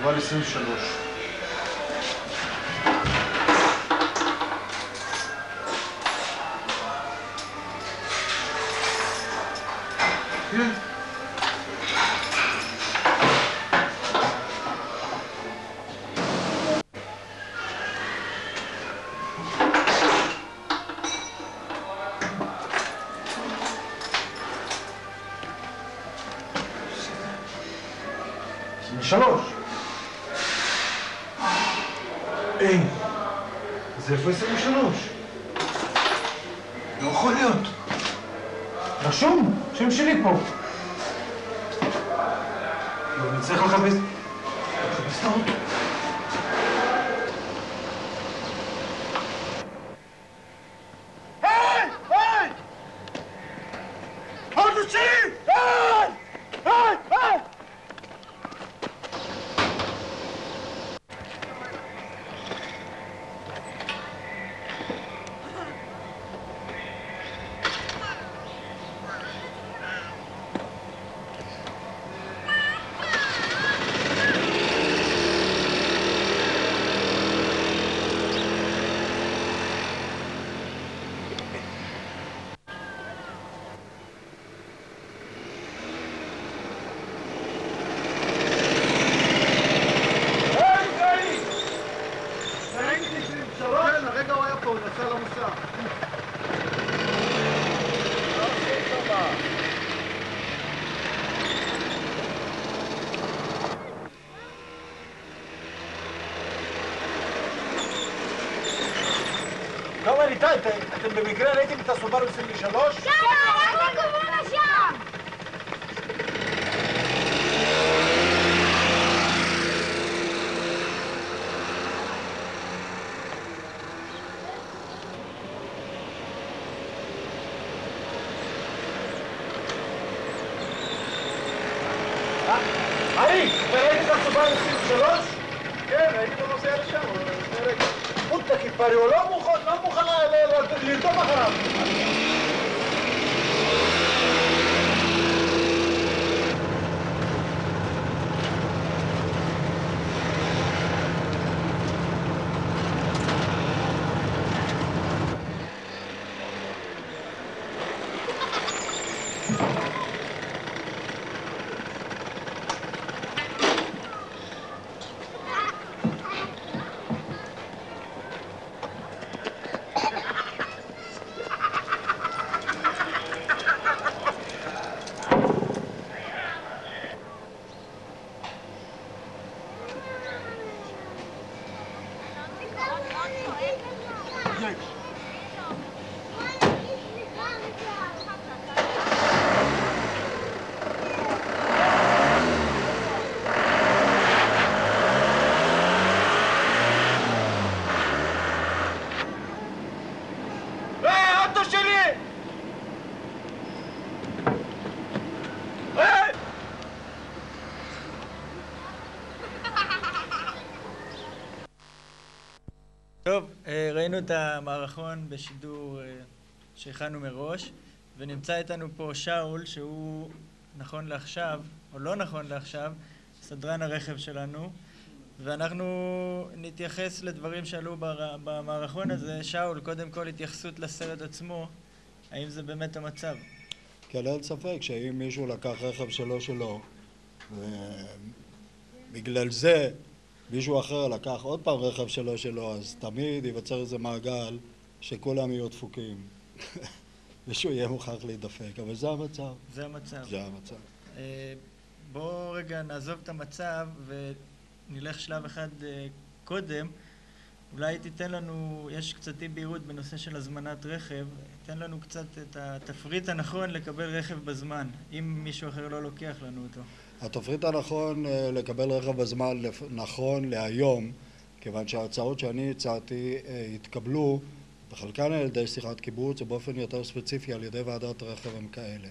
יובל 23. כן. שלוש. אין. זה איפה 23? לא יכול להיות. רשום, שם שלי פה. לא, אני צריך לחפש... לחפש את האוטו. היי! היי! האוטו שלי! היי! היי! היי! כן, הרגע הוא היה פה, הוא נסע למוסך. כמה איתי, אתם במקרה ראיתם את הסובארו 23? שם! רק לכיוון לשם! היי, אתה ראית את הסובארו 23? כן, הייתי בנוסע לשם, אבל לפני רגע. כיפרי, הוא לא מוכן, לא מוכן ל- ל- ל- לרדום אחריו. היי, האוטו שלי! היי! טוב, אה, ראינו את המערכון בשידור אה, שהכנו מראש, ונמצא איתנו פה שאול, שהוא נכון לעכשיו, או לא נכון לעכשיו, סדרן הרכב שלנו, ואנחנו נתייחס לדברים שעלו במערכון הזה. שאול, קודם כל התייחסות לסרט עצמו, האם זה באמת המצב? כן, אין ספק שאם מישהו לקח רכב שלו שלו ובגלל זה מישהו אחר לקח עוד פעם רכב שלו שלו אז תמיד ייווצר איזה מעגל שכולם יהיו דפוקים מישהו יהיה מוכרח להידפק אבל זה המצב, זה המצב. זה המצב אה, בואו רגע נעזוב את המצב ונלך שלב אחד אה, קודם. אולי תיתן לנו, יש קצת אי בהירות בנושא של הזמנת רכב, תן לנו קצת את התפריט הנכון לקבל רכב בזמן, אם מישהו אחר לא לוקח לנו אותו. התפריט הנכון אה, לקבל רכב בזמן נכון להיום כיוון שההצעות שאני הצעתי אה, התקבלו בחלקן על ידי שיחת קיבוץ ובאופן יותר ספציפי על ידי ועדת רכב הם כאלה.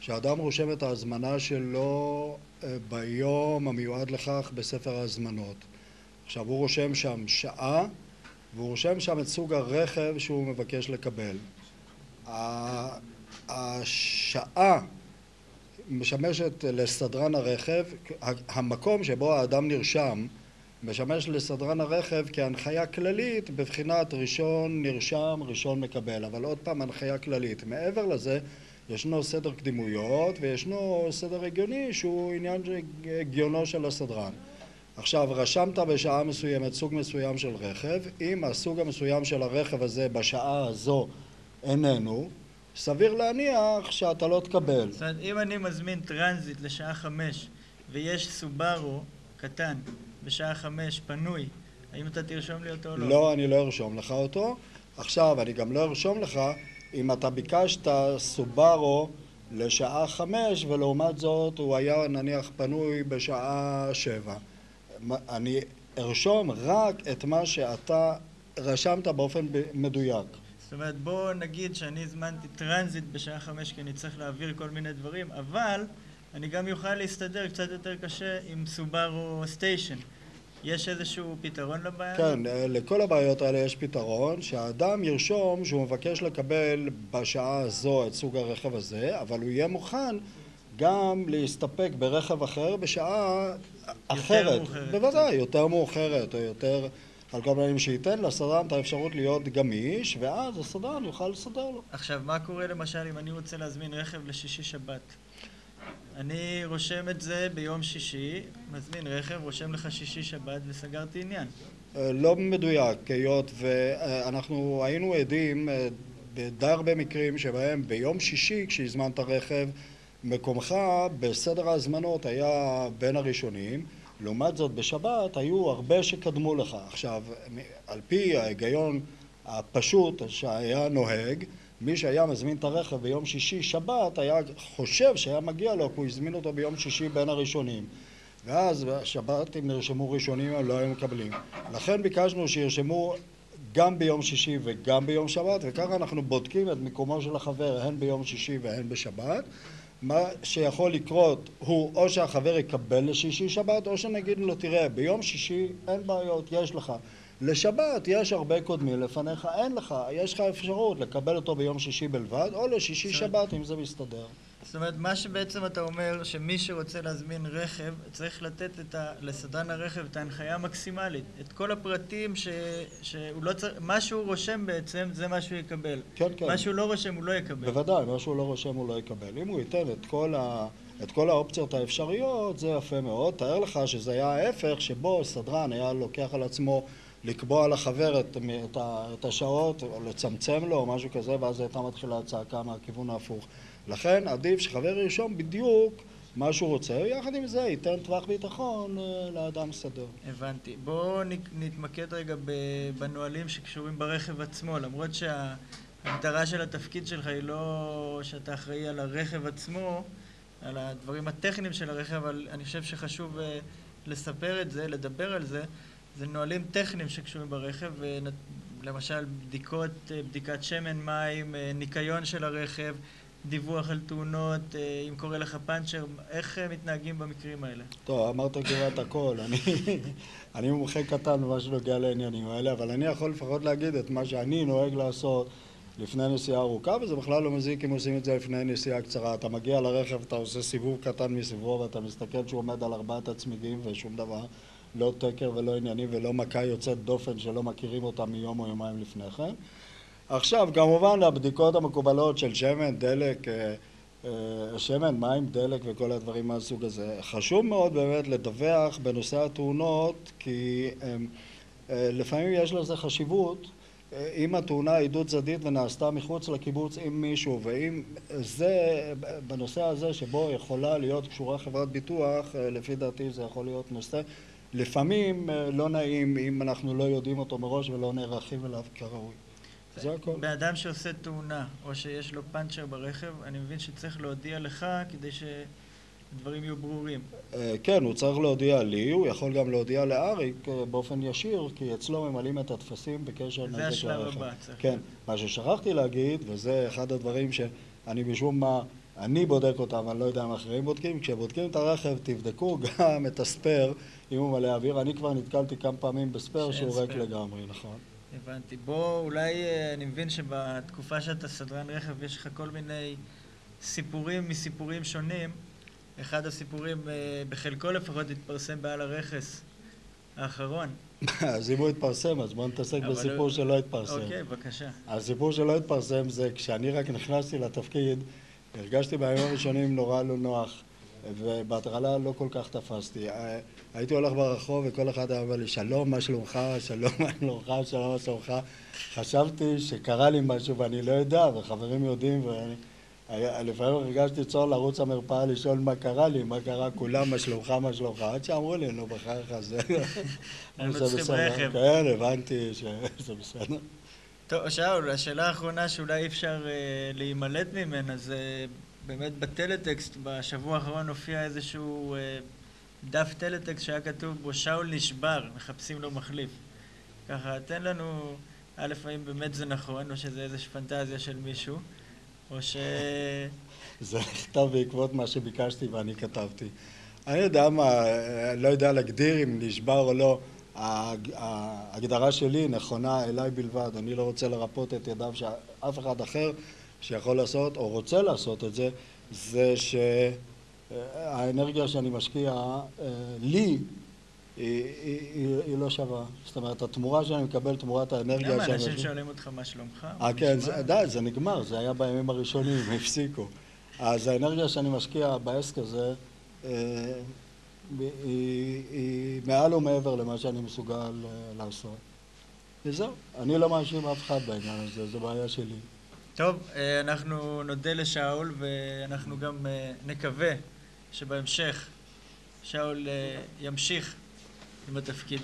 שאדם רושם את ההזמנה שלו אה, ביום המיועד לכך בספר ההזמנות. עכשיו הוא רושם שם שעה והוא רושם שם את סוג הרכב שהוא מבקש לקבל. השעה משמשת לסדרן הרכב, המקום שבו האדם נרשם משמש לסדרן הרכב כהנחיה כללית בבחינת ראשון נרשם, ראשון מקבל, אבל עוד פעם הנחיה כללית. מעבר לזה ישנו סדר קדימויות וישנו סדר הגיוני שהוא עניין הגיונו של הסדרן. עכשיו רשמת בשעה מסוימת סוג מסוים של רכב, אם הסוג המסוים של הרכב הזה בשעה הזו איננו, סביר להניח שאתה לא תקבל. זאת אומרת, אם אני מזמין טרנזיט לשעה חמש ויש סובארו קטן בשעה חמש פנוי, האם אתה תרשום לי אותו או לא? לא, אני לא ארשום לך אותו. עכשיו, אני גם לא ארשום לך אם אתה ביקשת סובארו לשעה חמש ולעומת זאת הוא היה נניח פנוי בשעה שבע. אני ארשום רק את מה שאתה רשמת באופן מדויק. זאת אומרת, בוא נגיד שאני הזמנתי טרנזיט בשעה חמש כי אני צריך להעביר כל מיני דברים, אבל אני גם יוכל להסתדר קצת יותר קשה עם סובארו סטיישן. יש איזשהו פתרון לבעיה? כן, לכל הבעיות האלה יש פתרון, שהאדם ירשום שהוא מבקש לקבל בשעה הזו את סוג הרכב הזה, אבל הוא יהיה מוכן גם להסתפק ברכב אחר בשעה אחרת. מאוחרת. בוודאי, יותר מאוחרת, או יותר... על כל פנים שייתן לסדרן את האפשרות להיות גמיש, ואז הסדרן יוכל לסדר לו. עכשיו, מה קורה למשל אם אני רוצה להזמין רכב לשישי שבת? אני רושם את זה ביום שישי, מזמין רכב, רושם לך שישי שבת וסגרתי עניין. אה, לא מדויק, היות ואנחנו היינו עדים אה, בדי הרבה מקרים שבהם ביום שישי כשהזמנת רכב מקומך בסדר ההזמנות היה בין הראשונים לעומת זאת בשבת היו הרבה שקדמו לך. עכשיו, על פי ההיגיון הפשוט שהיה נוהג מי שהיה מזמין את הרכב ביום שישי שבת היה חושב שהיה מגיע לו כי הוא הזמין אותו ביום שישי בין הראשונים. ואז בשבת אם נרשמו ראשונים הם לא היו מקבלים. לכן ביקשנו שירשמו גם ביום שישי וגם ביום שבת וככה אנחנו בודקים את מיקומו של החבר הן ביום שישי והן בשבת מה שיכול לקרות הוא או שהחבר יקבל לשישי שבת או שנגיד לו תראה ביום שישי אין בעיות יש לך. לשבת יש הרבה קודמים לפניך אין לך יש לך אפשרות לקבל אותו ביום שישי בלבד או לשישי שבת אם זה מסתדר זאת אומרת, מה שבעצם אתה אומר, שמי שרוצה להזמין רכב, צריך לתת את ה... לסדרן הרכב את ההנחיה המקסימלית. את כל הפרטים ש... שהוא לא צריך... מה שהוא רושם בעצם, זה מה שהוא יקבל. כן, כן. מה שהוא לא רושם, הוא לא יקבל. בוודאי, מה שהוא לא רושם הוא לא יקבל. אם הוא ייתן את כל, ה... את כל האופציות האפשריות, זה יפה מאוד. תאר לך שזה היה ההפך, שבו סדרן היה לוקח על עצמו לקבוע לחבר את, את, את השעות, או לצמצם לו, או משהו כזה, ואז הייתה מתחילה הצעקה מהכיוון ההפוך. לכן עדיף שחבר ירשום בדיוק מה שהוא רוצה, יחד עם זה ייתן טווח ביטחון אה, לאדם סדר. הבנתי. בואו נתמקד רגע בנהלים שקשורים ברכב עצמו, למרות שההגדרה של התפקיד שלך היא לא שאתה אחראי על הרכב עצמו, על הדברים הטכניים של הרכב, אבל אני חושב שחשוב אה, לספר את זה, לדבר על זה. זה נהלים טכניים שקשורים ברכב, למשל בדיקות, אה, בדיקת שמן מים, ניקיון של הרכב, דיווח על תאונות, אה, אם קורה לך פאנצ'ר, איך אה, מתנהגים במקרים האלה? טוב, אמרת כמעט הכל. אני, אני מומחה קטן במה שנוגע לעניינים האלה, אבל אני יכול לפחות להגיד את מה שאני נוהג לעשות לפני נסיעה ארוכה, וזה בכלל לא מזיק אם עושים את זה לפני נסיעה קצרה. אתה מגיע לרכב, אתה עושה סיבוב קטן מסביבו, ואתה מסתכל שהוא עומד על ארבעת הצמיגים ושום דבר, לא תקר ולא ענייני ולא מכה יוצאת דופן שלא מכירים אותה מיום או יומיים לפני כן. עכשיו כמובן הבדיקות המקובלות של שמן, דלק, אה, אה, שמן, מים, דלק וכל הדברים מהסוג הזה. חשוב מאוד באמת לדווח בנושא התאונות כי אה, לפעמים יש לזה חשיבות אם התאונה היא דו צדדית ונעשתה מחוץ לקיבוץ עם מישהו ואם זה בנושא הזה שבו יכולה להיות קשורה חברת ביטוח לפי דעתי זה יכול להיות נושא לפעמים לא נעים אם אנחנו לא יודעים אותו מראש ולא נערכים אליו כראוי זה הכל. באדם שעושה תאונה, או שיש לו פאנצ'ר ברכב, אני מבין שצריך להודיע לך כדי שדברים יהיו ברורים. אה, כן, הוא צריך להודיע לי, הוא יכול גם להודיע לאריק אה, באופן ישיר, כי אצלו ממלאים את הטפסים בקשר לנזק לרכב. זה השלב הבא, צריך. כן, מה ששכחתי להגיד, וזה אחד הדברים שאני משום מה, אני בודק אותם, אני לא יודע אם אחרים בודקים, כשבודקים את הרכב תבדקו גם את הספייר, אם הוא מלא אוויר. אני כבר נתקלתי כמה פעמים בספייר שהוא ריק לגמרי, נכון. הבנתי. בוא, אולי אה, אני מבין שבתקופה שאתה סדרן רכב יש לך כל מיני סיפורים מסיפורים שונים. אחד הסיפורים, אה, בחלקו לפחות, התפרסם בעל הרכס האחרון. אז אם הוא התפרסם, אז בואו נתעסק בסיפור הוא- שלא התפרסם. אוקיי, בבקשה. הסיפור שלא התפרסם זה כשאני רק נכנסתי לתפקיד, הרגשתי בימים הראשונים נורא לא נוח, ובהתחלה לא כל כך תפסתי. אה, הייתי הולך ברחוב וכל אחד היה אומר לי, שלום, מה שלומך? שלום, מה שלומך? שלום, מה שלומך? חשבתי שקרה לי משהו ואני לא יודע, וחברים יודעים, ואני... לפעמים הרגשתי צורך לרוץ למרפאה לשאול מה קרה לי, מה קרה כולם, מה שלומך, מה שלומך, עד שאמרו לי, נו בחייך, זה... היינו צריכים בסדר." רכב. כן, הבנתי שזה בסדר. טוב, שאול, השאלה האחרונה שאולי אי אפשר אה, להימלט ממנה זה באמת בטלטקסט, בשבוע האחרון הופיע איזשהו אה, דף טלטקסט שהיה כתוב בו שאול נשבר, מחפשים לו מחליף. ככה, תן לנו, א', האם באמת זה נכון, או שזה איזושהי פנטזיה של מישהו, או ש... זה נכתב בעקבות מה שביקשתי ואני כתבתי. אני יודע מה, אני לא יודע להגדיר אם נשבר או לא. ההג- ההגדרה שלי נכונה אליי בלבד. אני לא רוצה לרפות את ידיו של אף אחד אחר שיכול לעשות או רוצה לעשות את זה, זה שהאנרגיה שאני משקיע אה, לי היא, היא, היא, היא לא שווה. זאת אומרת, התמורה שאני מקבל תמורת האנרגיה למה שאני... אנשים משקיע- שואלים אותך מה שלומך? אה, כן? זה- די, זה נגמר, זה היה בימים הראשונים, הפסיקו. אז האנרגיה שאני משקיע בעסק הזה אה, היא, היא מעל ומעבר למה שאני מסוגל אה, לעשות. וזהו, אני לא מאשים אף אחד בעניין הזה, זו בעיה שלי. טוב, אה, אנחנו נודה לשאול ואנחנו גם אה, נקווה שבהמשך שאול אה, ימשיך עם התפקיד